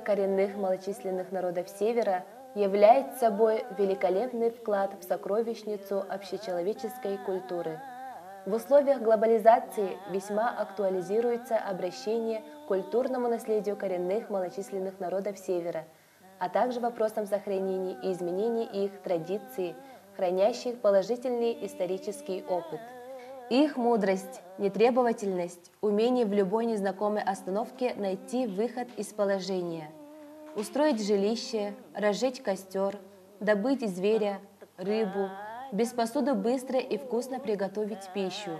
Коренных малочисленных народов Севера является собой великолепный вклад в сокровищницу общечеловеческой культуры. В условиях глобализации весьма актуализируется обращение к культурному наследию коренных малочисленных народов Севера, а также вопросам сохранения и изменения их традиций, хранящих положительный исторический опыт – их мудрость, нетребовательность, умение в любой незнакомой остановке найти выход из положения, устроить жилище, разжечь костер, добыть зверя, рыбу, без посуды быстро и вкусно приготовить пищу.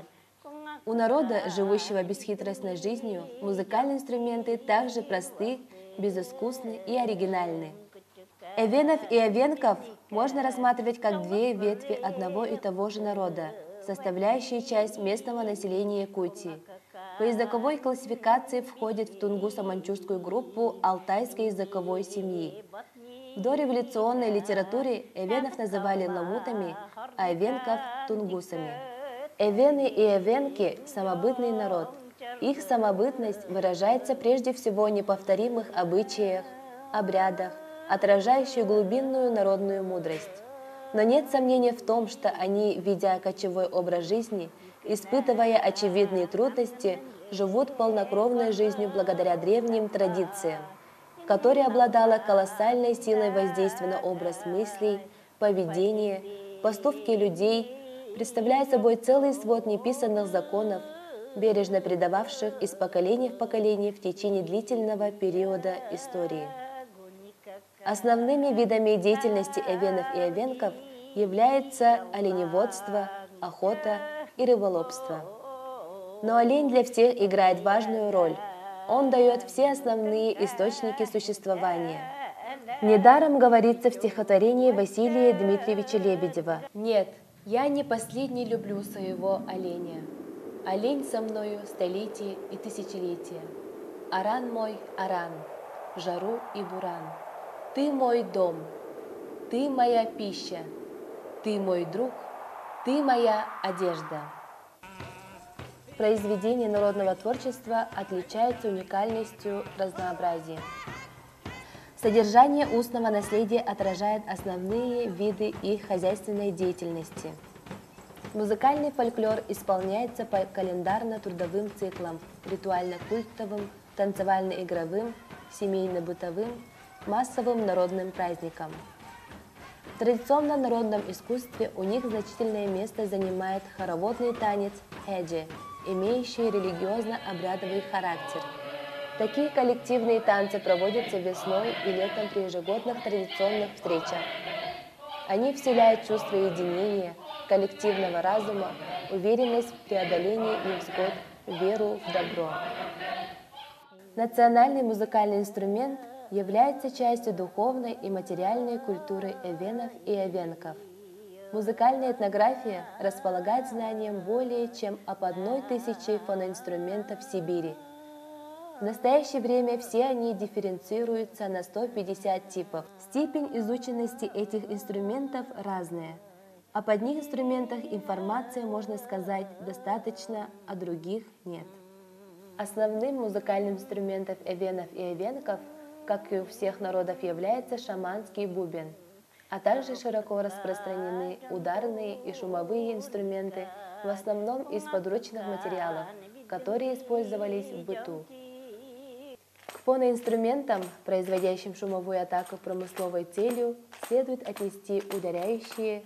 У народа, живущего бесхитростной жизнью, музыкальные инструменты также просты, безыскусны и оригинальны. Эвенов и эвенков можно рассматривать как две ветви одного и того же народа – составляющие часть местного населения Якутии. По языковой классификации входит в тунгусо-манчжурскую группу алтайской языковой семьи. В дореволюционной литературе эвенов называли ламутами, а эвенков – тунгусами. Эвены и эвенки – самобытный народ. Их самобытность выражается прежде всего в неповторимых обычаях, обрядах, отражающих глубинную народную мудрость. Но нет сомнения в том, что они, ведя кочевой образ жизни, испытывая очевидные трудности, живут полнокровной жизнью благодаря древним традициям, которая обладала колоссальной силой воздействия на образ мыслей, поведение, поступки людей, представляя собой целый свод неписанных законов, бережно передававших из поколения в поколение в течение длительного периода истории. Основными видами деятельности эвенов и эвенков является оленеводство, охота и рыболовство. Но олень для всех играет важную роль. Он дает все основные источники существования. Недаром говорится в стихотворении Василия Дмитриевича Лебедева «Нет, я не последний люблю своего оленя. Олень со мною столетия и тысячелетия. Аран мой, аран, жару и буран. Ты мой дом, ты моя пища, ты мой друг, ты моя одежда. Произведения народного творчества отличаются уникальностью разнообразия. Содержание устного наследия отражает основные виды их хозяйственной деятельности. Музыкальный фольклор исполняется по календарно-трудовым циклам, ритуально-культовым, танцевально-игровым, семейно-бытовым, массовым народным праздникам. В традиционном народном искусстве у них значительное место занимает хороводный танец хэджи, имеющий религиозно-обрядовый характер. Такие коллективные танцы проводятся весной и летом при ежегодных традиционных встречах. Они вселяют чувство единения, коллективного разума, уверенность в преодолении невзгод, веру в добро. Национальный музыкальный инструмент является частью духовной и материальной культуры эвенов и эвенков. Музыкальная этнография располагает знанием более чем об одной тысяче фоноинструментов в Сибири. В настоящее время все они дифференцируются на 150 типов. Степень изученности этих инструментов разная. Об одних инструментах информации, можно сказать, достаточно, а других нет. Основным музыкальным инструментом эвенов и эвенков – как и у всех народов, является шаманский бубен, а также широко распространены ударные и шумовые инструменты, в основном из подручных материалов, которые использовались в быту. К фоноинструментам, производящим шумовую атаку промысловой целью, следует отнести ударяющие,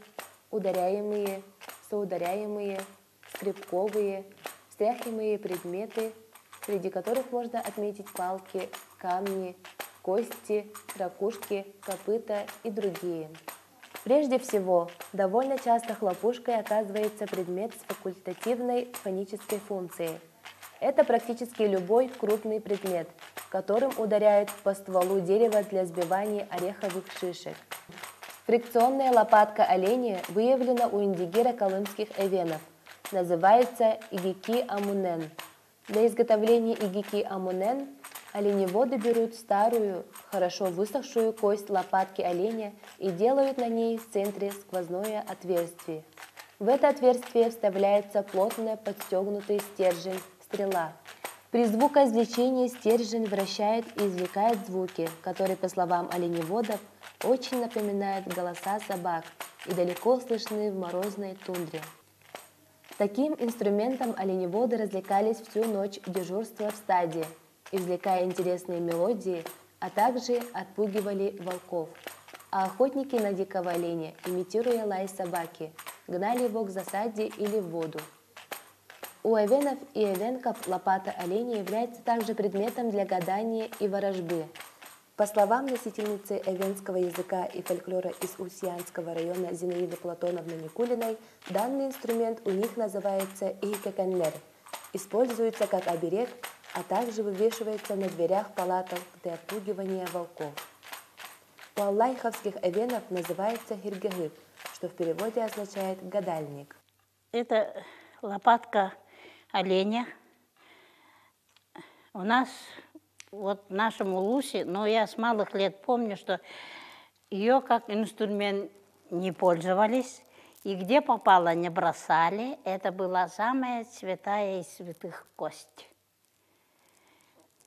ударяемые, соударяемые, скрипковые, стряхиваемые предметы, среди которых можно отметить палки, камни, кости, ракушки, копыта и другие. Прежде всего, довольно часто хлопушкой оказывается предмет с факультативной фонической функцией. Это практически любой крупный предмет, которым ударяют по стволу дерева для сбивания ореховых шишек. Фрикционная лопатка оленя выявлена у индигира колымских эвенов. Называется игики амунен. Для изготовления игики амунен Оленеводы берут старую, хорошо высохшую кость лопатки оленя и делают на ней в центре сквозное отверстие. В это отверстие вставляется плотно подстегнутый стержень стрела. При звукоизвлечении стержень вращает и извлекает звуки, которые, по словам оленеводов, очень напоминают голоса собак и далеко слышны в морозной тундре. Таким инструментом оленеводы развлекались всю ночь дежурства в стаде, извлекая интересные мелодии, а также отпугивали волков. А охотники на дикого оленя, имитируя лай собаки, гнали его к засаде или в воду – у эвенов и эвенков лопата оленя является также предметом для гадания и ворожбы. По словам носительницы эвенского языка и фольклора из Ульсианского района Зинаиды Платоновны Никулиной, данный инструмент у них называется ихкекеннер, используется как оберег, а также вывешивается на дверях палаток для отпугивания волков. У аллайховских эвенов называется хиргегып, что в переводе означает «гадальник». Это лопатка оленя. У нас, вот в нашем Улусе, но я с малых лет помню, что ее как инструмент не пользовались, и где попало, не бросали. Это была самая святая из святых кость.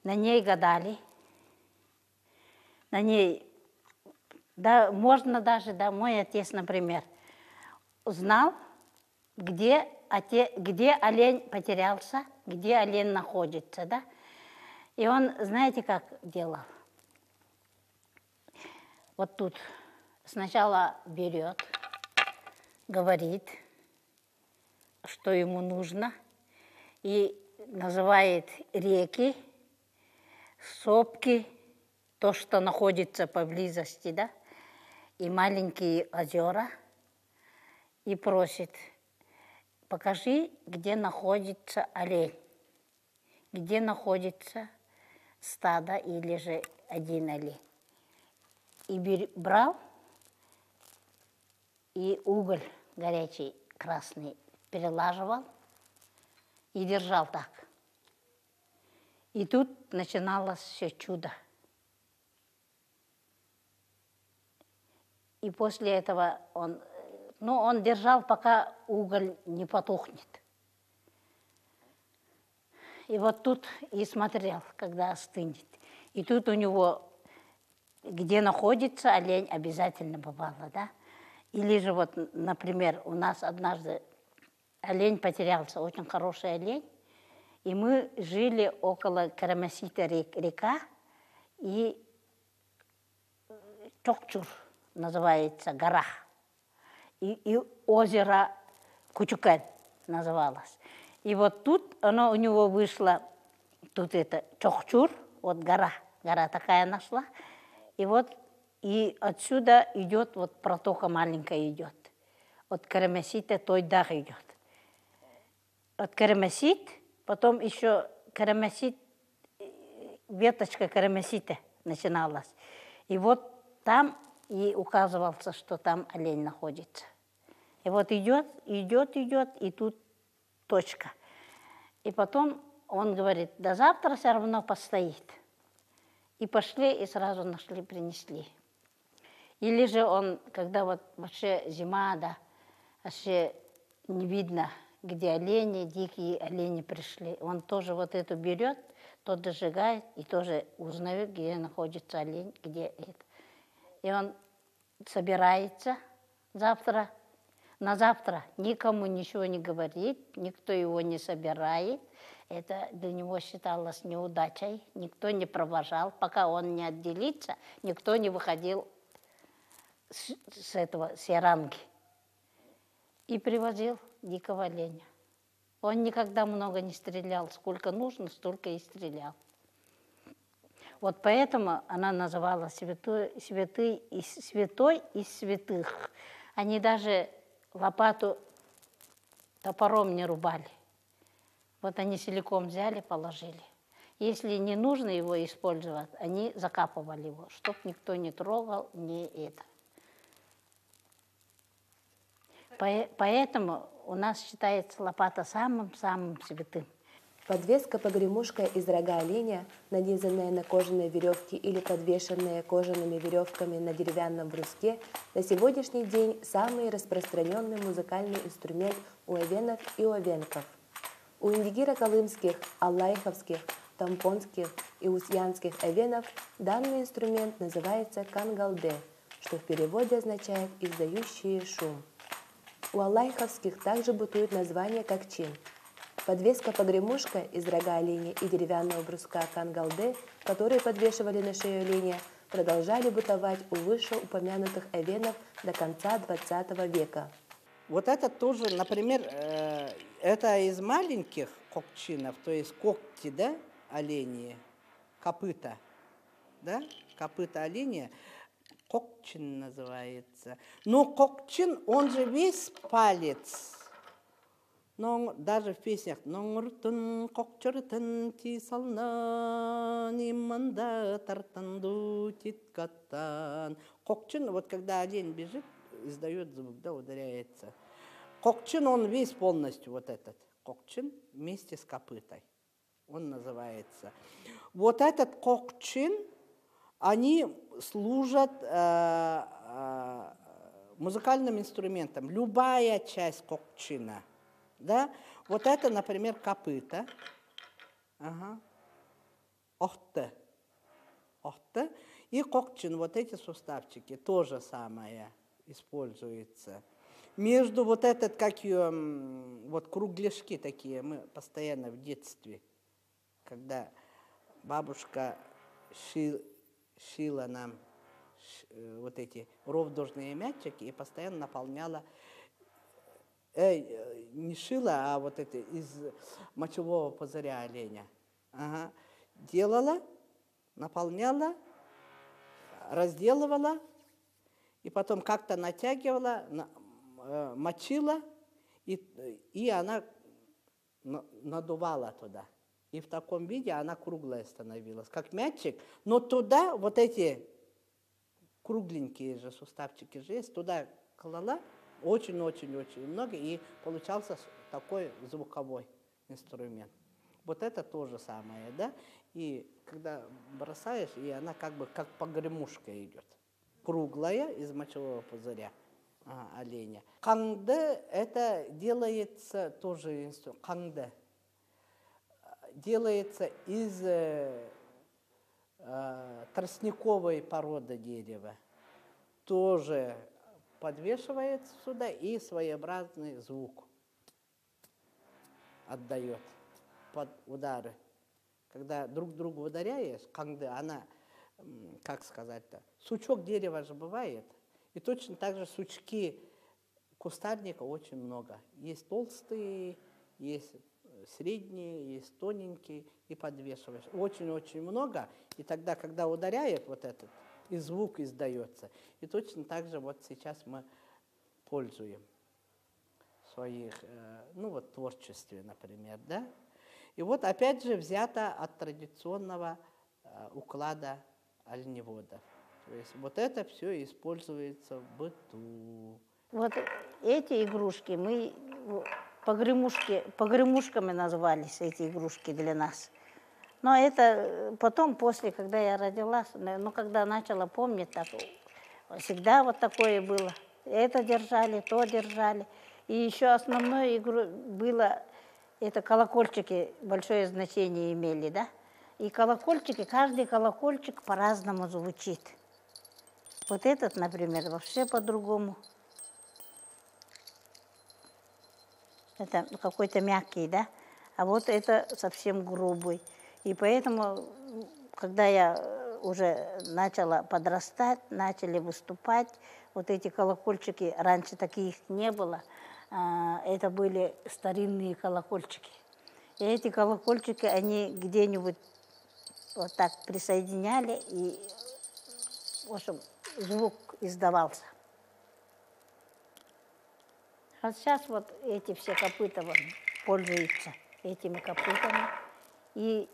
На ней гадали, на ней, да, можно даже, да, мой отец, например, узнал, где а те, где олень потерялся, где олень находится, да? И он, знаете, как делал? Вот тут сначала берет, говорит, что ему нужно, и называет реки, сопки, то, что находится поблизости, да, и маленькие озера, и просит – покажи, где находится олень, где находится стадо или же один олень. И брал, и уголь горячий, красный, перелаживал и держал так. И тут начиналось все чудо. И после этого он но он держал, пока уголь не потухнет. И вот тут и смотрел, когда остынет. И тут у него, где находится олень, обязательно бывало, да? Или же вот, например, у нас однажды олень потерялся, очень хороший олень, и мы жили около Карамасита река, и Чокчур называется, гора и, и озеро Кучукань называлось. И вот тут оно у него вышло, тут это Чохчур, вот гора, гора такая нашла. И вот и отсюда идет, вот протока маленькая идет. От Карамасита той идет. От Карамасит, потом еще Карамасит, веточка Карамасита начиналась. И вот там и указывался, что там олень находится. И вот идет, идет, идет, и тут точка. И потом он говорит, до завтра все равно постоит. И пошли, и сразу нашли, принесли. Или же он, когда вот вообще зима, да, вообще не видно, где олени, дикие олени пришли. Он тоже вот эту берет, тот дожигает и тоже узнает, где находится олень, где это. И он собирается завтра, на завтра никому ничего не говорит, никто его не собирает. Это для него считалось неудачей, никто не провожал, пока он не отделится, никто не выходил с, с этого серанги. И привозил дикого оленя. Он никогда много не стрелял, сколько нужно, столько и стрелял. Вот поэтому она называла святой, святый, святой из святых. Они даже лопату топором не рубали. Вот они силиком взяли, положили. Если не нужно его использовать, они закапывали его, чтобы никто не трогал, не это. Поэтому у нас считается лопата самым-самым святым. Подвеска-погремушка из рога оленя, нанизанная на кожаные веревки или подвешенная кожаными веревками на деревянном бруске, на сегодняшний день самый распространенный музыкальный инструмент у овенов и овенков. У индигиро-колымских, аллайховских, тампонских и узьянских эвенов данный инструмент называется кангалде, что в переводе означает «издающие шум». У аллайховских также бытует название как чин. Подвеска-погремушка из рога оленя и деревянного бруска кангалде, которые подвешивали на шею оленя, продолжали бытовать у вышеупомянутых эвенов до конца XX века. Вот это тоже, например, э, это из маленьких кокчинов, то есть когти, да, оленьи, копыта, да, копыта оленя, кокчин называется. Но кокчин, он же весь палец. Но даже в песнях «Ноңыртын қоқчыртын ти салнан, иманда тартанду титкаттан». Кокчин, вот когда олень бежит, издает звук, да, ударяется. Кокчин, он весь полностью вот этот. Кокчин вместе с копытой. Он называется. Вот этот кокчин, они служат э, э, музыкальным инструментом. Любая часть кокчина. Да? Вот это, например, копыта. Ага. Охта. Охта. И кокчин, вот эти суставчики, то же самое используется. Между вот этот, как ее, вот кругляшки такие, мы постоянно в детстве, когда бабушка шил, шила нам э, вот эти ровдожные мячики и постоянно наполняла, э, не шила, а вот это из мочевого пузыря оленя. Ага. Делала, наполняла, разделывала, и потом как-то натягивала, э, мочила, и, и она надувала туда. И в таком виде она круглая становилась, как мячик. Но туда вот эти кругленькие же суставчики же есть, туда клала очень-очень-очень много, и получался такой звуковой инструмент. Вот это то же самое, да? И когда бросаешь, и она как бы как погремушка идет круглая из мочевого пузыря а, оленя. Канде это делается тоже инструмент. Канде делается из э, э, тростниковой породы дерева. Тоже подвешивается сюда и своеобразный звук отдает под удары. Когда друг другу ударяешь, когда она как сказать-то, сучок дерева же бывает, и точно так же сучки кустарника очень много. Есть толстые, есть средние, есть тоненькие, и подвешиваешь. Очень-очень много, и тогда, когда ударяет вот этот, и звук издается. И точно так же вот сейчас мы пользуем своих, э, ну вот творчестве, например, да. И вот опять же взято от традиционного э, уклада оленеводов. То есть вот это все используется в быту. Вот эти игрушки мы погремушки, погремушками назывались эти игрушки для нас. Но это потом, после, когда я родилась, ну, когда начала помнить, так, всегда вот такое было. Это держали, то держали. И еще основной игру было, это колокольчики большое значение имели, да? И колокольчики, каждый колокольчик по-разному звучит. Вот этот, например, вообще по-другому. Это какой-то мягкий, да? А вот это совсем грубый. И поэтому, когда я уже начала подрастать, начали выступать, вот эти колокольчики, раньше таких не было, а, это были старинные колокольчики. И эти колокольчики, они где-нибудь вот так присоединяли, и, в общем, звук издавался. А сейчас вот эти все копыта вот пользуются этими копытами. И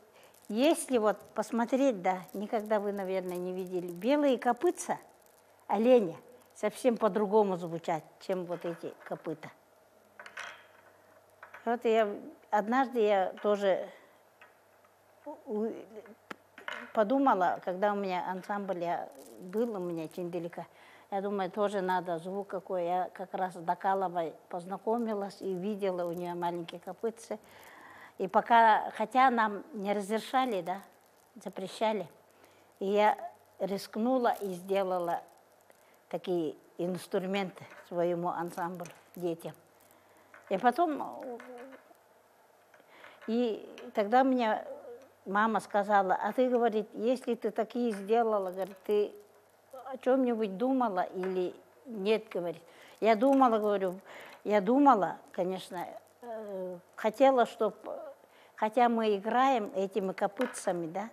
если вот посмотреть, да, никогда вы, наверное, не видели, белые копытца оленя совсем по-другому звучат, чем вот эти копыта. Вот я однажды я тоже подумала, когда у меня ансамбль я, был у меня Чинделика, я думаю, тоже надо звук какой. Я как раз с Докаловой познакомилась и видела у нее маленькие копытцы. И пока, хотя нам не разрешали, да, запрещали, и я рискнула и сделала такие инструменты своему ансамблю, детям. И потом, и тогда мне мама сказала, а ты, говорит, если ты такие сделала, говорит, ты о чем-нибудь думала или нет, говорит. Я думала, говорю, я думала, конечно, э, хотела, чтобы, хотя мы играем этими копытцами, да,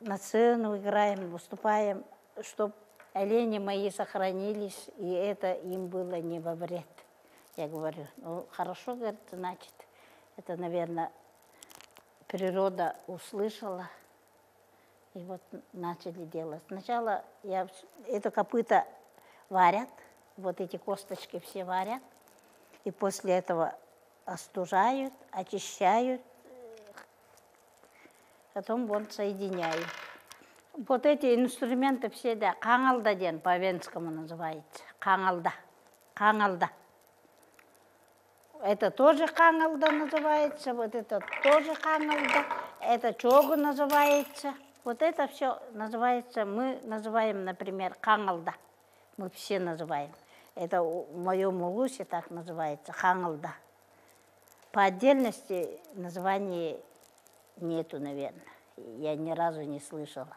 на сцену играем, выступаем, чтобы олени мои сохранились, и это им было не во вред. Я говорю, ну хорошо, говорит, значит, это, наверное, природа услышала, и вот начали делать. Сначала я это копыта варят, вот эти косточки все варят, и после этого остужают, очищают, потом вот соединяют. Вот эти инструменты все, да, каналда ден по-венскому называется, каналда, каналда. Это тоже каналда называется, вот это тоже каналда, это чогу называется. Вот это все называется, мы называем, например, каналда. Мы все называем. Это в моем улусе так называется, хангалда. По отдельности названия нету, наверное. Я ни разу не слышала.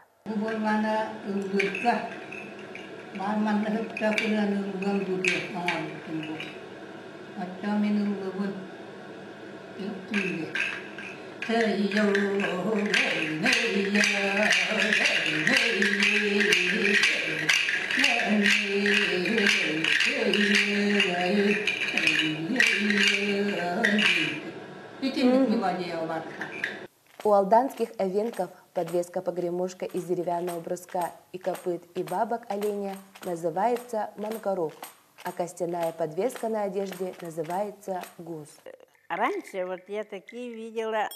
У алданских эвенков подвеска-погремушка из деревянного бруска и копыт и бабок оленя называется мангарук, а костяная подвеска на одежде называется гус. Раньше вот я такие видела,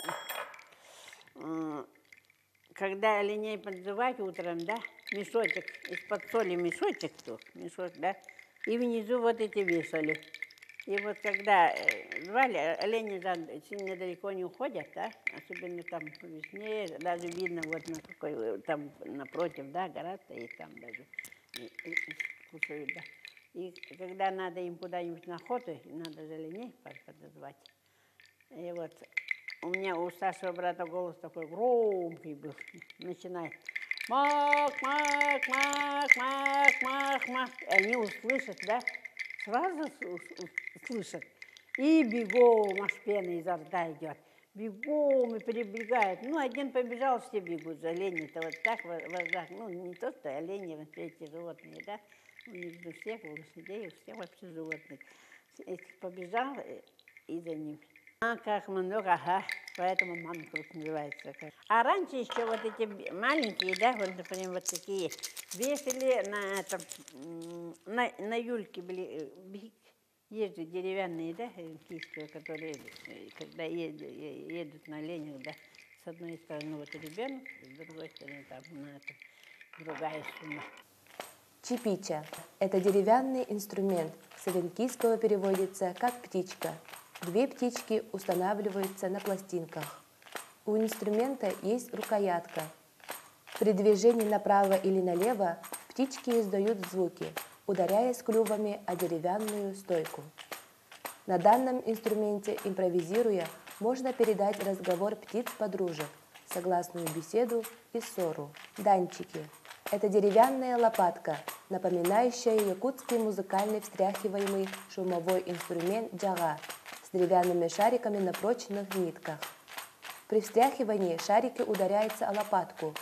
когда оленей подзывать утром, да, мешочек, из-под соли мешочек тут, мешок, да, и внизу вот эти вешали. И вот когда э, звали, олени сильно далеко не уходят, да, особенно там по весне, даже видно вот на какой, э, там напротив, да, гора стоит там даже, и, и, кушают, да. И когда надо им куда-нибудь на охоту, надо же оленей подозвать. И вот у меня у старшего брата голос такой громкий был, начинает. Мак, мак, мак, мак, мак, мак. Они услышат, да? Сразу слышат. И бегом, аж пена изо рта идет. Бегом и перебегает. Ну, один побежал, все бегут за олени-то вот так вожак. Ну, не то, что олени, вот эти животные, да? У них у всех, у лошадей, у всех вообще животных. Побежал э, и за ним. А как много, ага, поэтому манкрут называется. А раньше еще вот эти маленькие, да, вот, например, вот такие, вешали на, этом, на, на юльке были, э, есть же деревянные, да, кисты, которые, э, когда едут, едут на ленях, да, с одной стороны вот ребенок, с другой стороны там на это, другая сумма. Чипича – это деревянный инструмент, с авенкийского переводится как «птичка», Две птички устанавливаются на пластинках. У инструмента есть рукоятка. При движении направо или налево птички издают звуки, ударяясь клювами о деревянную стойку. На данном инструменте, импровизируя, можно передать разговор птиц-подружек, согласную беседу и ссору. Данчики – это деревянная лопатка, напоминающая якутский музыкальный встряхиваемый шумовой инструмент джага – деревянными шариками на прочных нитках. При встряхивании шарики ударяются о лопатку.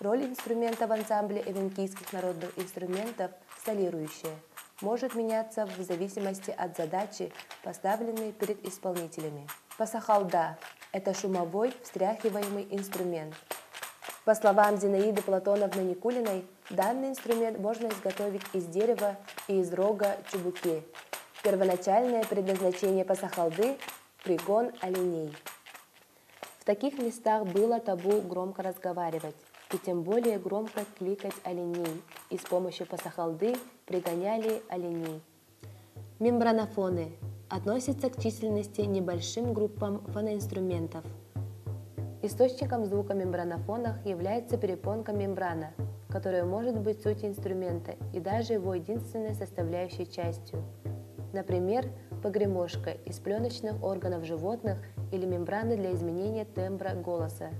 Роль инструмента в ансамбле эвенкийских народных инструментов солирующая, может меняться в зависимости от задачи, поставленной перед исполнителями. Пасахалда – это шумовой встряхиваемый инструмент. По словам Зинаиды Платоновны Никулиной, данный инструмент можно изготовить из дерева и из рога чубуки, Первоначальное предназначение пасахалды – пригон оленей. В таких местах было табу громко разговаривать, и тем более громко кликать оленей, и с помощью пасахалды пригоняли оленей. Мембранофоны относится к численности небольшим группам фоноинструментов. Источником звука мембранофонах является перепонка мембрана, которая может быть суть инструмента и даже его единственной составляющей частью. Например, погремушка из пленочных органов животных или мембраны для изменения тембра голоса.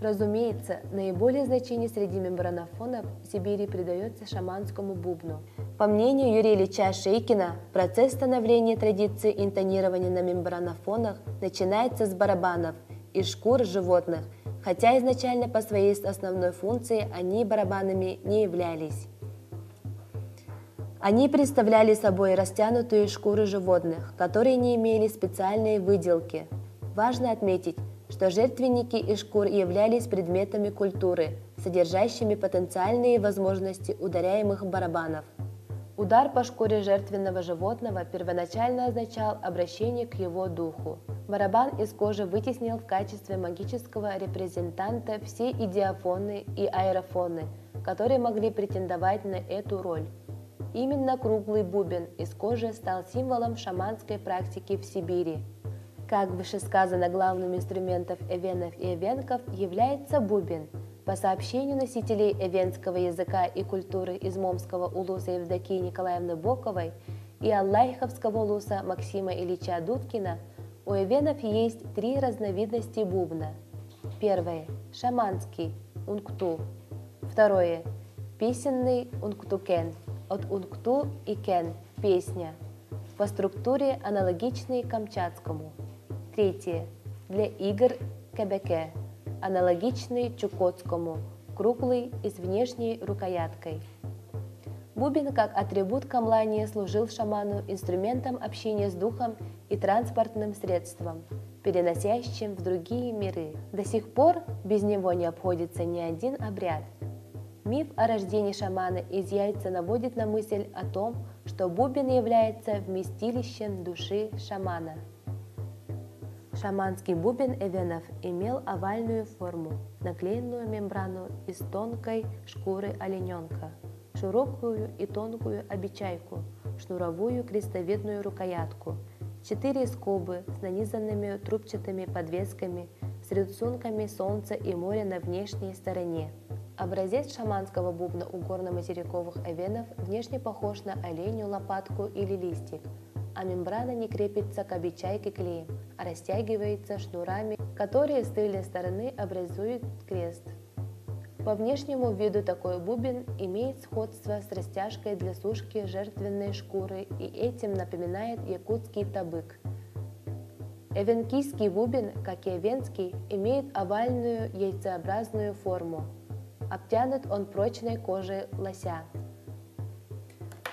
Разумеется, наиболее значение среди мембранофонов в Сибири придается шаманскому бубну. По мнению Юрия Ильича Шейкина, процесс становления традиции интонирования на мембранофонах начинается с барабанов и шкур животных, хотя изначально по своей основной функции они барабанами не являлись. Они представляли собой растянутые шкуры животных, которые не имели специальной выделки. Важно отметить, что жертвенники и шкур являлись предметами культуры, содержащими потенциальные возможности ударяемых барабанов. Удар по шкуре жертвенного животного первоначально означал обращение к его духу. Барабан из кожи вытеснил в качестве магического репрезентанта все идиофоны и аэрофоны, которые могли претендовать на эту роль. Именно круглый бубен из кожи стал символом шаманской практики в Сибири. Как вышесказано, главным инструментом эвенов и эвенков является бубен. По сообщению носителей эвенского языка и культуры из Момского улуса Евдокии Николаевны Боковой и Аллаховского улуса Максима Ильича Дудкина, у эвенов есть три разновидности бубна. Первое – шаманский – ункту. Второе – песенный унктукен – от ункту и кен – песня, по структуре аналогичный камчатскому. Третье – для игр кебеке, аналогичный чукотскому, круглый и с внешней рукояткой. Бубен как атрибут камлания служил шаману инструментом общения с духом и транспортным средством, переносящим в другие миры. До сих пор без него не обходится ни один обряд – Миф о рождении шамана из яйца наводит на мысль о том, что бубен является вместилищем души шамана. Шаманский бубен эвенов имел овальную форму, наклеенную мембрану из тонкой шкуры олененка, широкую и тонкую обечайку, шнуровую крестовидную рукоятку, четыре скобы с нанизанными трубчатыми подвесками с рисунками солнца и моря на внешней стороне, Образец шаманского бубна у горно-материковых эвенов внешне похож на оленью лопатку или листик, а мембрана не крепится к обечайке клеем, а растягивается шнурами, которые с тыльной стороны образуют крест. По внешнему виду такой бубен имеет сходство с растяжкой для сушки жертвенной шкуры и этим напоминает якутский табык. Эвенкийский бубен, как и эвенский, имеет овальную яйцеобразную форму – Обтянут он прочной кожей лося.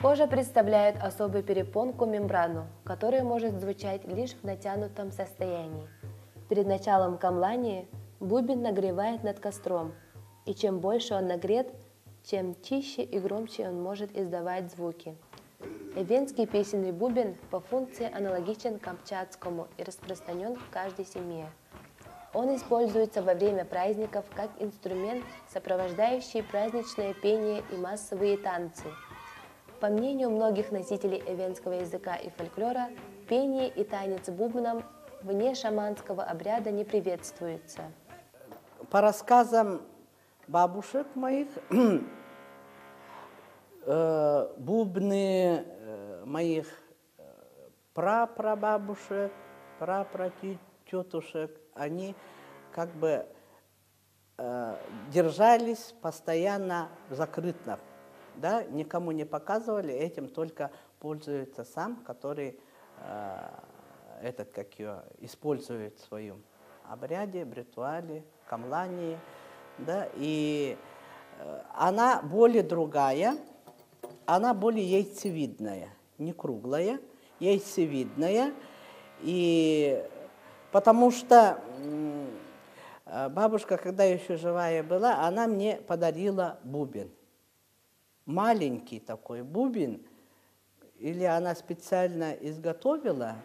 Кожа представляет особую перепонку мембрану, которая может звучать лишь в натянутом состоянии. Перед началом камлания бубен нагревает над костром, и чем больше он нагрет, чем чище и громче он может издавать звуки. Эвенский песенный бубен по функции аналогичен камчатскому и распространен в каждой семье. Он используется во время праздников как инструмент, сопровождающий праздничное пение и массовые танцы. По мнению многих носителей эвенского языка и фольклора, пение и танец бубном вне шаманского обряда не приветствуется. По рассказам бабушек моих, э, бубны э, моих э, прапрабабушек, прапратетушек, они как бы э, держались постоянно закрыто, да, никому не показывали, этим только пользуется сам, который э, этот, как ее, использует в своем обряде, ритуале, камлании, да, и э, она более другая, она более яйцевидная, не круглая, яйцевидная, и Потому что э, бабушка, когда еще живая была, она мне подарила бубен. Маленький такой бубен. Или она специально изготовила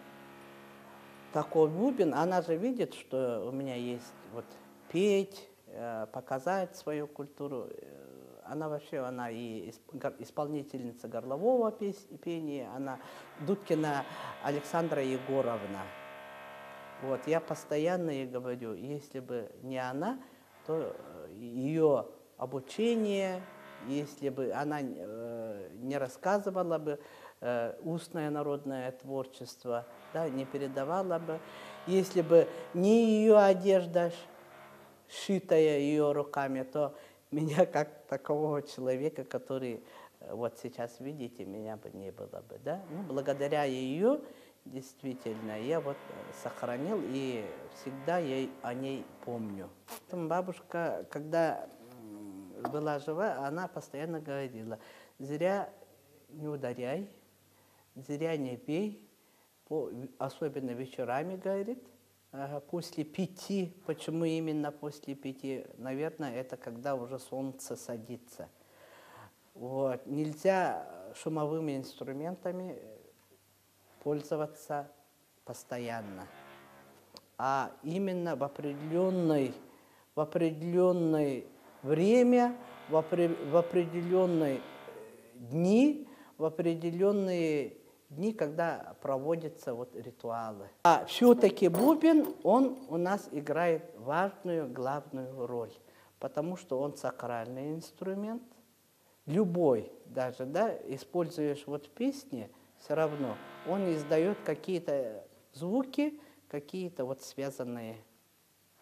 такой бубен. Она же видит, что у меня есть вот петь, э, показать свою культуру. Э, Она вообще, она и исполнительница горлового пения, она Дудкина Александра Егоровна. Вот, я постоянно ей говорю, если бы не она, то ее обучение, если бы она э, не рассказывала бы э, устное народное творчество, да, не передавала бы, если бы не ее одежда, ш- сшитая ее руками, то меня как такового человека, который э, вот сейчас видите, меня бы не было бы, да. Ну, благодаря ее действительно я вот э, сохранил и всегда ей о ней помню. Потом бабушка, когда была жива, она постоянно говорила, зря не ударяй, зря не пей, по- особенно вечерами, говорит, ага, после пяти. Почему именно после пяти? Наверное, это когда уже солнце садится. Вот. Нельзя шумовыми инструментами э, пользоваться постоянно, а именно в определенной, в определенное время, в, опре- в определенные дни, в определенные дни, когда проводятся вот ритуалы. А все-таки бубен, он у нас играет важную, главную роль, потому что он сакральный инструмент, любой даже, да, используешь вот в песне, все равно. Он издает какие-то звуки, какие-то вот связанные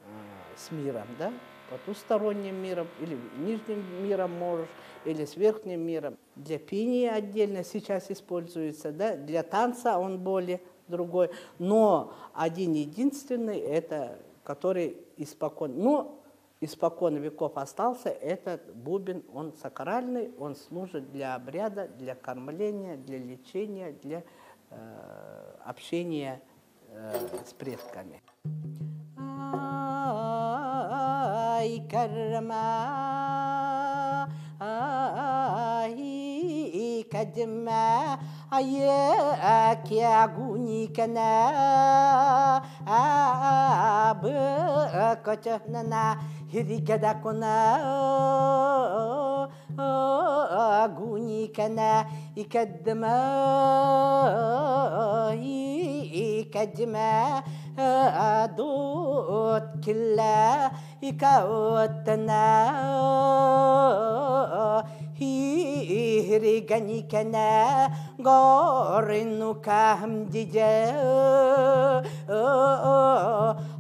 э, с миром, да, потусторонним миром, или нижним миром можешь, или с верхним миром. Для пения отдельно сейчас используется, да, для танца он более другой, но один единственный, это который испокон, но испокон веков остался, этот бубен, он сакральный, он служит для обряда, для кормления, для лечения, для э, общения э, с предками. Ай, Hirigada kona aguni kana ikadma ikadma adot killa ikawatna هيرغني كنا غورنو كهم ديجا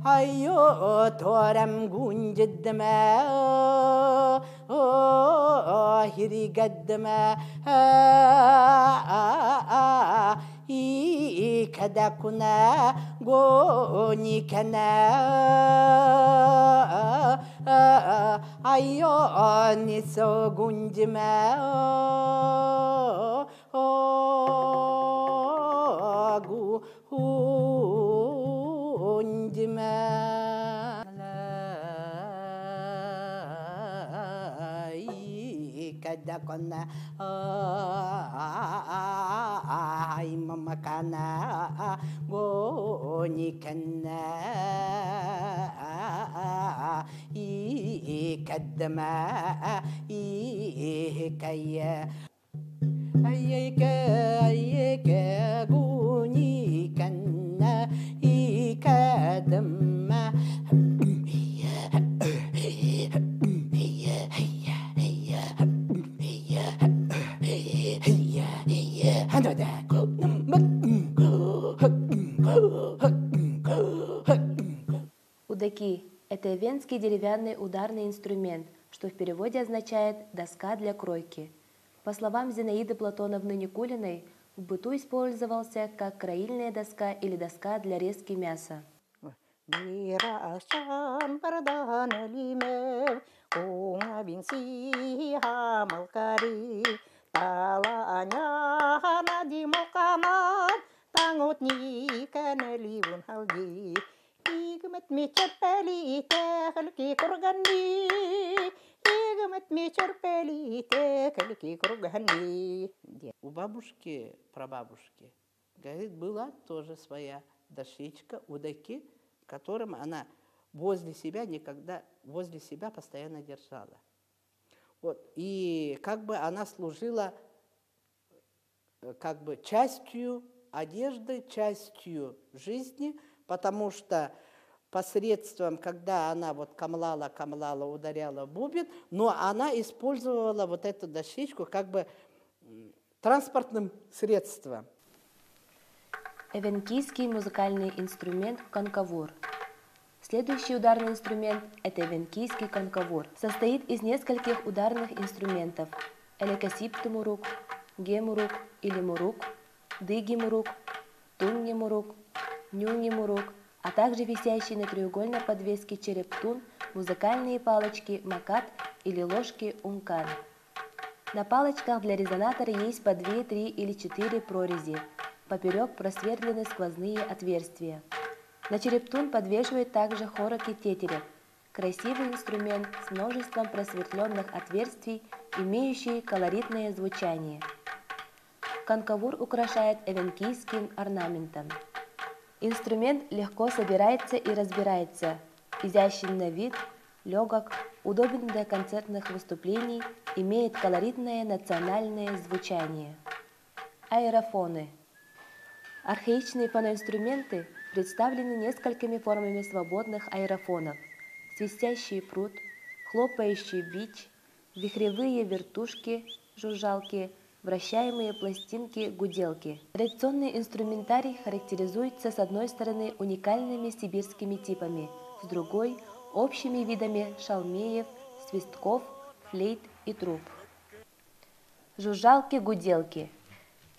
أيو تورم جد ما هري قد ما كدا كنا غوني كنا أيو نسو جنجما ಕೊನ್ನ ಮಮ್ಮಕನ ಗೋನಿ ಕನ್ನ ಈ ಕದ್ದಮ ಈ ಕೈಯ ಅಯ್ಯೈಕ это венский деревянный ударный инструмент, что в переводе означает «доска для кройки». По словам Зинаиды Платоновны Никулиной, в быту использовался как краильная доска или доска для резки мяса. Таланя Игмет мечер пели техлки кургани Игмет мечер пели техлки кургани У бабушки, прабабушки, говорит, была тоже своя дощечка, удаки, которым она возле себя никогда, возле себя постоянно держала. Вот. И как бы она служила э, как бы частью одежды, частью жизни, потому что посредством, когда она вот камлала, камлала, ударяла бубен, но она использовала вот эту дощечку как бы транспортным средством. Эвенкийский музыкальный инструмент конкавур. Следующий ударный инструмент – это эвенкийский конкавур. Состоит из нескольких ударных инструментов – элекасиптумурук, гемурук или мурук, дыгимурук, туннемурук, нюнемурук, а также висящие на треугольной подвеске черептун, музыкальные палочки макат или ложки ункан. На палочках для резонатора есть по 2, 3 или 4 прорези, поперек просверлены сквозные отверстия. На черептун подвешивают также хороки тетерев, красивый инструмент с множеством просветленных отверстий, имеющий колоритное звучание. Конкавур украшает эвенкийским орнаментом. Инструмент легко собирается и разбирается, изящен на вид, легок, удобен для концертных выступлений, имеет колоритное национальное звучание. Аэрофоны. Архаичные фоноинструменты представлены несколькими формами свободных аэрофонов. Свистящий пруд, хлопающий бич, вихревые вертушки, жужжалки – вращаемые пластинки, гуделки. Традиционный инструментарий характеризуется с одной стороны уникальными сибирскими типами, с другой – общими видами шалмеев, свистков, флейт и труб. Жужжалки-гуделки.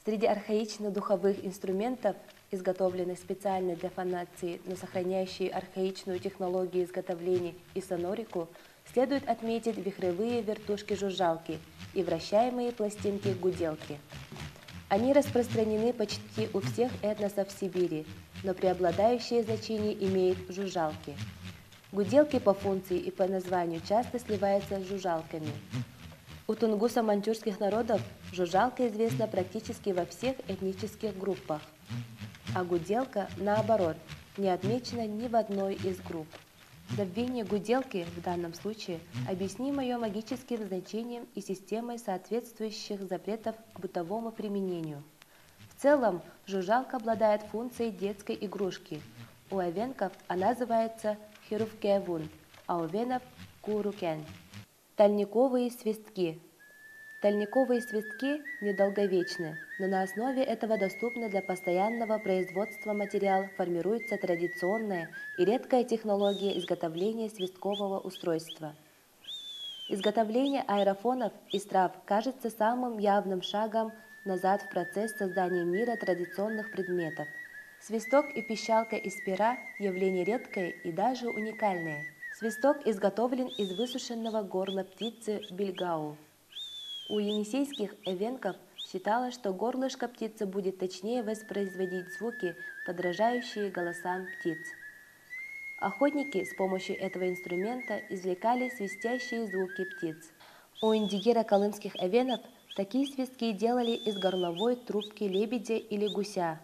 Среди архаичных духовых инструментов, изготовленных специально для фонации, но сохраняющие архаичную технологию изготовления и сонорику – Следует отметить вихревые вертушки-жужжалки и вращаемые пластинки-гуделки. Они распространены почти у всех этносов Сибири, но преобладающее значение имеют жужжалки. Гуделки по функции и по названию часто сливаются с жужжалками. У тунгуса-манчжурских народов жужжалка известна практически во всех этнических группах, а гуделка, наоборот, не отмечена ни в одной из групп. Забвение гуделки в данном случае объяснимо ее магическим значением и системой соответствующих запретов к бытовому применению. В целом, жужжалка обладает функцией детской игрушки. У овенков она называется хирувкевун, а у венов – курукен. Тальниковые свистки Тальниковые свистки недолговечны, но на основе этого доступно для постоянного производства материал формируется традиционная и редкая технология изготовления свисткового устройства. Изготовление аэрофонов из трав кажется самым явным шагом назад в процесс создания мира традиционных предметов. Свисток и пищалка из пера – явление редкое и даже уникальное. Свисток изготовлен из высушенного горла птицы бельгау – у енисейских эвенков считалось, что горлышко птицы будет точнее воспроизводить звуки, подражающие голосам птиц. Охотники с помощью этого инструмента извлекали свистящие звуки птиц. У индигера колымских эвенов такие свистки делали из горловой трубки лебедя или гуся.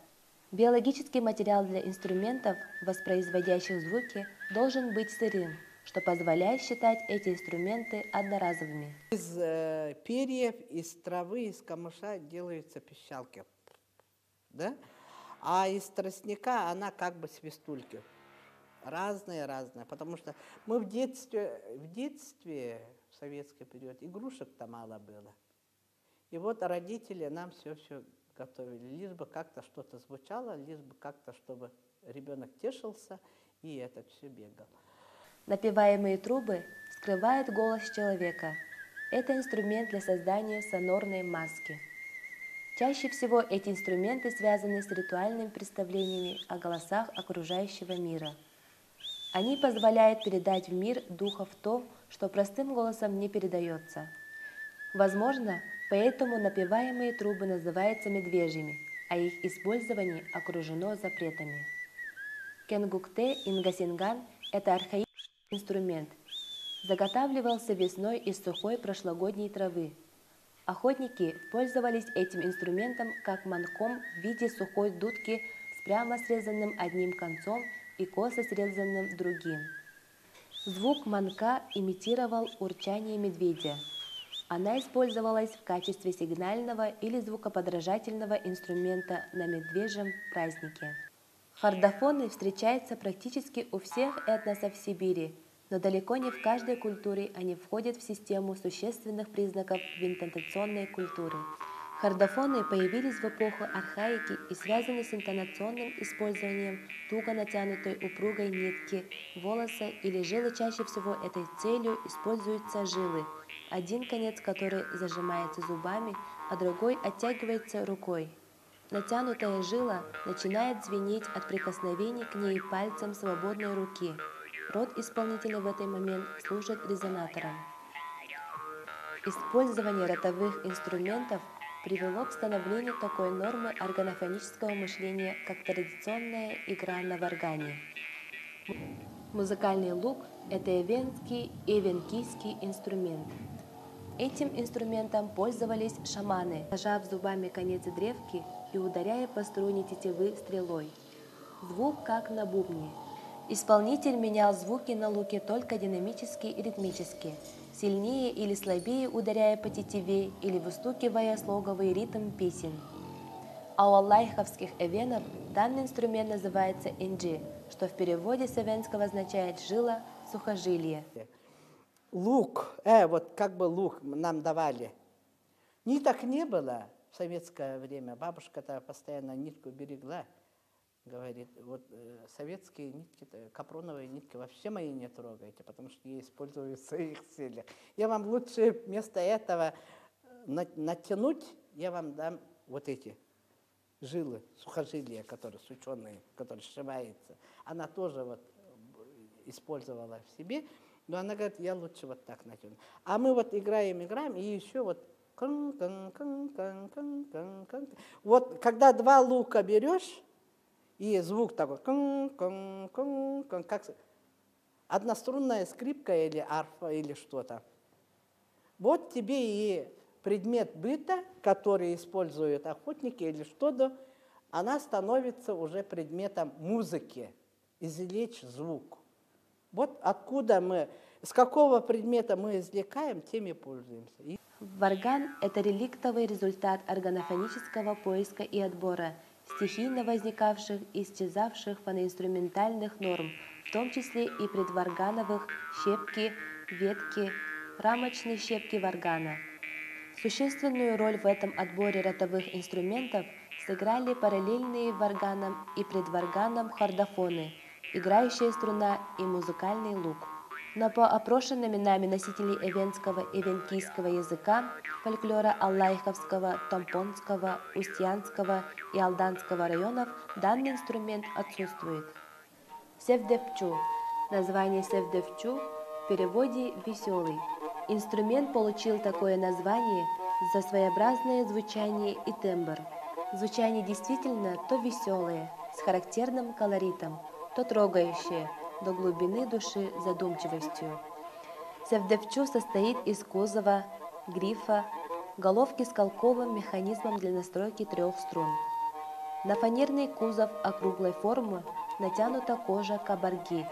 Биологический материал для инструментов, воспроизводящих звуки, должен быть сырым – что позволяет считать эти инструменты одноразовыми. Из э, перьев, из травы, из камыша делаются пищалки. Да? А из тростника она как бы свистульки. Разные-разные. Потому что мы в детстве, в детстве, в советский период, игрушек-то мало было. И вот родители нам все-все готовили, лишь бы как-то что-то звучало, лишь бы как-то, чтобы ребенок тешился и этот все бегал. Напеваемые трубы скрывают голос человека. Это инструмент для создания сонорной маски. Чаще всего эти инструменты связаны с ритуальными представлениями о голосах окружающего мира. Они позволяют передать в мир духов то, что простым голосом не передается. Возможно, поэтому напеваемые трубы называются медвежьими, а их использование окружено запретами. Кенгукте Ингасинган – это архаический инструмент. Заготавливался весной из сухой прошлогодней травы. Охотники пользовались этим инструментом как манком в виде сухой дудки с прямо срезанным одним концом и косо срезанным другим. Звук манка имитировал урчание медведя. Она использовалась в качестве сигнального или звукоподражательного инструмента на медвежьем празднике. Хордофоны встречаются практически у всех этносов Сибири, но далеко не в каждой культуре они входят в систему существенных признаков винтентационной культуры. Хордофоны появились в эпоху архаики и связаны с интонационным использованием туго натянутой упругой нитки, волоса или жилы. Чаще всего этой целью используются жилы, один конец которой зажимается зубами, а другой оттягивается рукой. Натянутая жила начинает звенеть от прикосновений к ней пальцем свободной руки. Рот исполнителя в этот момент служит резонатором. Использование ротовых инструментов привело к становлению такой нормы органофонического мышления, как традиционная игра на варгане. Музыкальный лук – это эвенский и эвенкийский инструмент. Этим инструментом пользовались шаманы, зажав зубами конец древки и ударяя по струне тетивы стрелой. Звук как на бубне. Исполнитель менял звуки на луке только динамически и ритмически, сильнее или слабее ударяя по тетиве или выстукивая слоговый ритм песен. А у аллайховских эвенов данный инструмент называется инджи, что в переводе с эвенского означает «жила», «сухожилие». Лук, э, вот как бы лук нам давали. Ниток не было в советское время. Бабушка-то постоянно нитку берегла. Говорит, вот э, советские нитки, капроновые нитки вообще мои не трогайте, потому что я использую в своих целях. Я вам лучше вместо этого э, натянуть, я вам дам вот эти жилы, сухожилия, которые сученые, которые сшиваются. Она тоже вот э, использовала в себе. Но она говорит, я лучше вот так натяну. А мы вот играем, играем, и еще вот вот когда два лука берешь, и звук такой, как однострунная скрипка или арфа или что-то. Вот тебе и предмет быта, который используют охотники или что-то, она становится уже предметом музыки, извлечь звук. Вот откуда мы, с какого предмета мы извлекаем, тем и пользуемся. Варган – это реликтовый результат органофонического поиска и отбора, стихийно возникавших и исчезавших фоноинструментальных норм, в том числе и предваргановых щепки, ветки, рамочные щепки варгана. Существенную роль в этом отборе ротовых инструментов сыграли параллельные варганам и предварганам хордофоны – играющая струна и музыкальный лук. Но по опрошенными нами носителей эвенского и венкийского языка, фольклора Аллайховского, Томпонского, Устьянского и Алданского районов данный инструмент отсутствует. Севдевчу. Название Севдевчу в переводе «веселый». Инструмент получил такое название за своеобразное звучание и тембр. Звучание действительно то веселое, с характерным колоритом – то трогающее до глубины души задумчивостью. Севдевчу состоит из кузова, грифа, головки с колковым механизмом для настройки трех струн. На фанерный кузов округлой формы натянута кожа кабарги.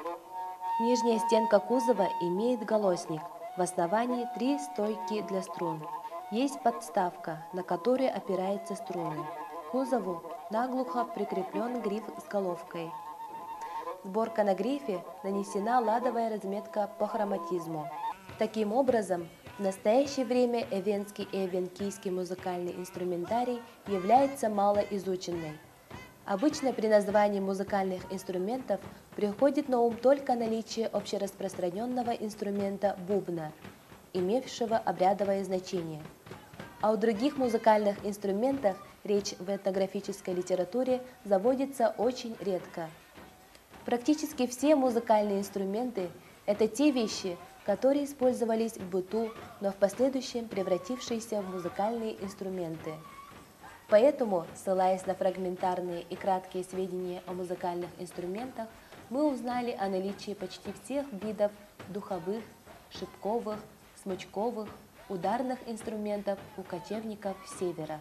Нижняя стенка кузова имеет голосник, в основании три стойки для струн. Есть подставка, на которой опираются струны. К кузову наглухо прикреплен гриф с головкой – сборка на грифе нанесена ладовая разметка по хроматизму. Таким образом, в настоящее время эвенский и эвенкийский музыкальный инструментарий является малоизученной. Обычно при названии музыкальных инструментов приходит на ум только наличие общераспространенного инструмента бубна, имевшего обрядовое значение. А у других музыкальных инструментах речь в этнографической литературе заводится очень редко – Практически все музыкальные инструменты – это те вещи, которые использовались в быту, но в последующем превратившиеся в музыкальные инструменты. Поэтому, ссылаясь на фрагментарные и краткие сведения о музыкальных инструментах, мы узнали о наличии почти всех видов духовых, шипковых, смычковых, ударных инструментов у кочевников севера.